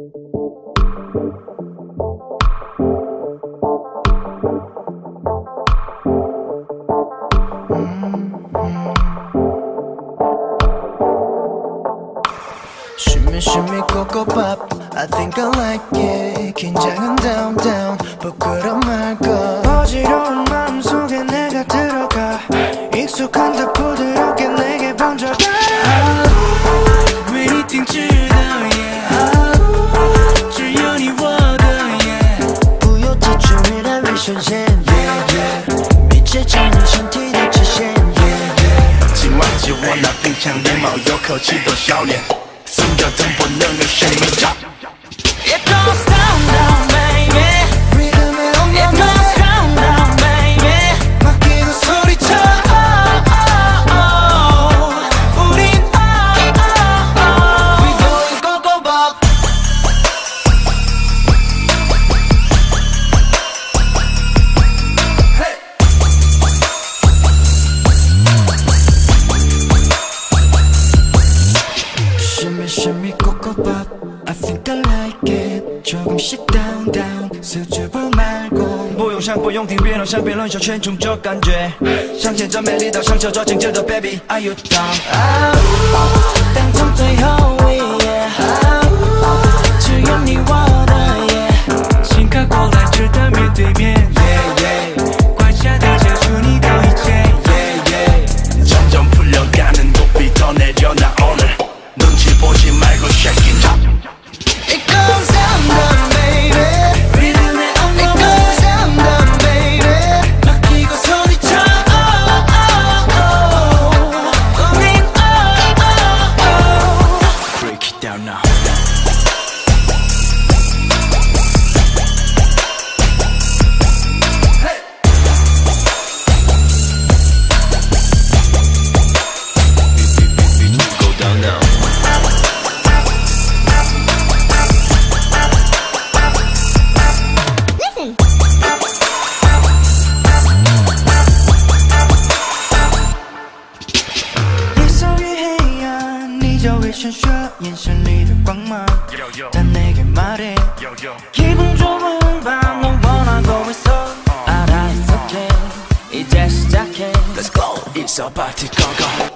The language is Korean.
Shimmy shimmy coco pop I think I like it 긴장은 down down 부끄럼 말고 어지러운 마음속에 내가 들어가 익숙한 듯 부드럽게 내게 번져가 越来越深陷 yeah yeah 密切着你身体的极限 yeah yeah 今晚就我那冰箱礼貌有口气的笑脸，숨겨둔本能的生命照。 조금씩 down down 수줍어 말고 不用想，不用听别人想，别人想全中这感觉。向前走，美丽的，想求着紧接着，baby are you down？当从最后一 컨디션 샷 인셜리드 꽉 막 다 내게 말해. 기분 좋은 밤너 원하고 있어. 알아 it's okay 이제 시작해. Let's go. It's a party go go.